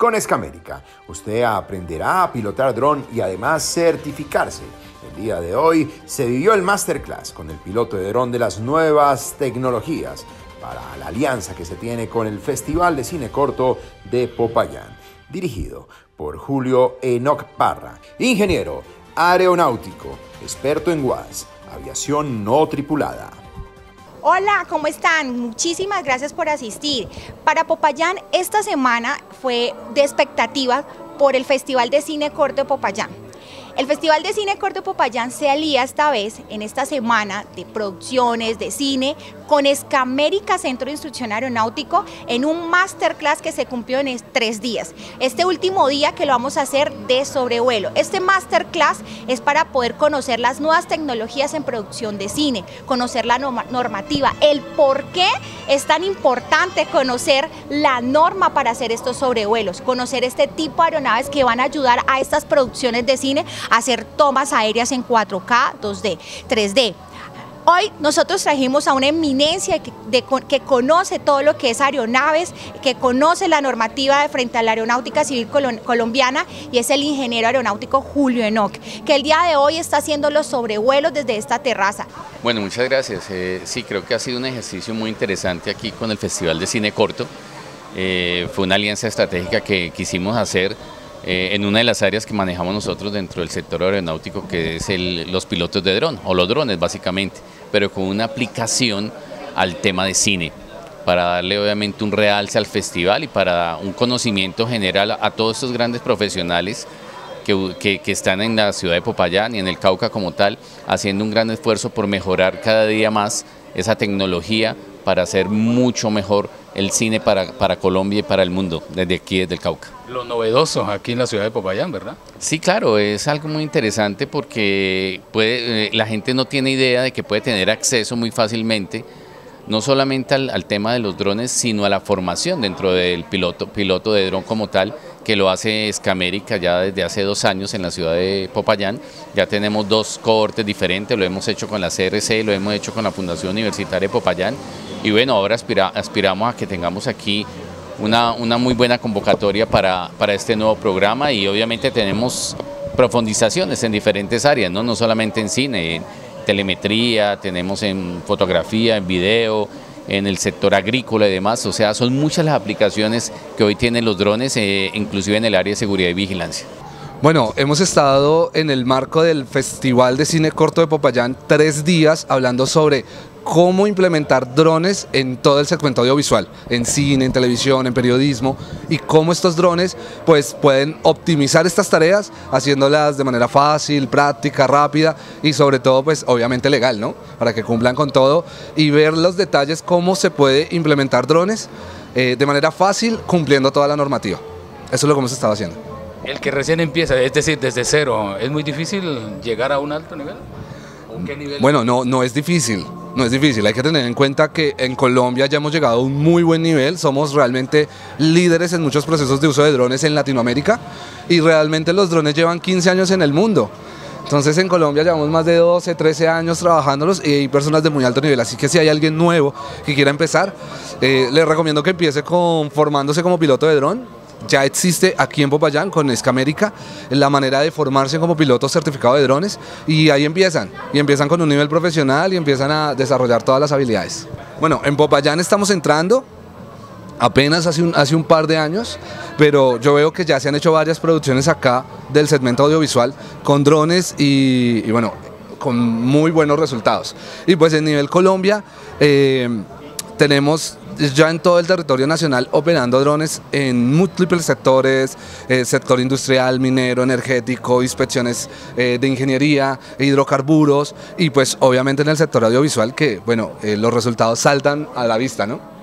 Con Escamérica, usted aprenderá a pilotar dron y además certificarse. El día de hoy se vivió el masterclass con el piloto de dron de las nuevas tecnologías para la alianza que se tiene con el Festival de Cine Corto de Popayán, dirigido por Julio Enoc Parra, ingeniero aeronáutico, experto en WAS, aviación no tripulada. Hola, ¿cómo están? Muchísimas gracias por asistir. Para Popayán, esta semana fue de expectativa por el Festival de Cine Corto de Popayán. El Festival de Cine Corto Popayán se alía esta vez, en esta semana de producciones de cine, con Escamérica Centro de Instrucción Aeronáutico en un masterclass que se cumplió en tres días. Este último día que lo vamos a hacer de sobrevuelo. Este masterclass es para poder conocer las nuevas tecnologías en producción de cine, conocer la normativa, el por qué es tan importante conocer la norma para hacer estos sobrevuelos, conocer este tipo de aeronaves que van a ayudar a estas producciones de cine hacer tomas aéreas en 4K, 2D, 3D. Hoy nosotros trajimos a una eminencia que, conoce todo lo que es aeronaves, que conoce la normativa de frente a la aeronáutica civil colombiana y es el ingeniero aeronáutico Julio Enoch, que el día de hoy está haciendo los sobrevuelos desde esta terraza. Bueno, muchas gracias. Eh, sí, creo que ha sido un ejercicio muy interesante aquí con el Festival de Cine Corto. Eh, fue una alianza estratégica que quisimos hacer eh, en una de las áreas que manejamos nosotros dentro del sector aeronáutico, que es los pilotos de dron, o los drones básicamente, pero con una aplicación al tema de cine, para darle obviamente un realce al festival y para un conocimiento general a todos estos grandes profesionales que, que, están en la ciudad de Popayán y en el Cauca como tal, haciendo un gran esfuerzo por mejorar cada día más esa tecnología para hacer mucho mejor el cine para, para, Colombia y para el mundo, desde aquí, desde el Cauca. Lo novedoso aquí en la ciudad de Popayán, ¿verdad? Sí, claro, es algo muy interesante porque puede, eh, la gente no tiene idea de que puede tener acceso muy fácilmente no solamente al, tema de los drones, sino a la formación dentro del piloto, piloto de dron como tal, que lo hace Escamérica ya desde hace dos años en la ciudad de Popayán. Ya tenemos dos cohortes diferentes, lo hemos hecho con la CRC, lo hemos hecho con la Fundación Universitaria de Popayán. Y bueno, ahora aspiramos a que tengamos aquí una, una muy buena convocatoria para, para este nuevo programa y obviamente tenemos profundizaciones en diferentes áreas, no, no solamente en cine, telemetría, tenemos en fotografía, en video, en el sector agrícola y demás. O sea, son muchas las aplicaciones que hoy tienen los drones, eh, inclusive en el área de seguridad y vigilancia. Bueno, hemos estado en el marco del Festival de Cine Corto de Popayán tres días hablando sobre cómo implementar drones en todo el segmento audiovisual, en cine, en televisión, en periodismo, y cómo estos drones pues, pueden optimizar estas tareas haciéndolas de manera fácil, práctica, rápida y sobre todo pues obviamente legal, ¿no? Para que cumplan con todo y ver los detalles cómo se puede implementar drones eh, de manera fácil cumpliendo toda la normativa. Eso es lo que hemos estado haciendo. El que recién empieza, es decir, desde cero, ¿es muy difícil llegar a un alto nivel? Bueno, no, no es difícil. No es difícil, hay que tener en cuenta que en Colombia ya hemos llegado a un muy buen nivel, somos realmente líderes en muchos procesos de uso de drones en Latinoamérica y realmente los drones llevan 15 años en el mundo. Entonces en Colombia llevamos más de 12, 13 años trabajándolos y hay personas de muy alto nivel, así que si hay alguien nuevo que quiera empezar, eh, les recomiendo que empiece con formándose como piloto de dron, ya existe aquí en Popayán con Escamérica la manera de formarse como piloto certificado de drones y ahí empiezan, y empiezan con un nivel profesional y empiezan a desarrollar todas las habilidades. Bueno, en Popayán estamos entrando apenas hace un, hace un par de años, pero yo veo que ya se han hecho varias producciones acá del segmento audiovisual con drones y, bueno, con muy buenos resultados. Y pues en nivel Colombia eh, tenemos ya en todo el territorio nacional operando drones en múltiples sectores, eh, sector industrial, minero, energético, inspecciones eh, de ingeniería, hidrocarburos y pues obviamente en el sector audiovisual que, bueno, eh, los resultados saltan a la vista, ¿no?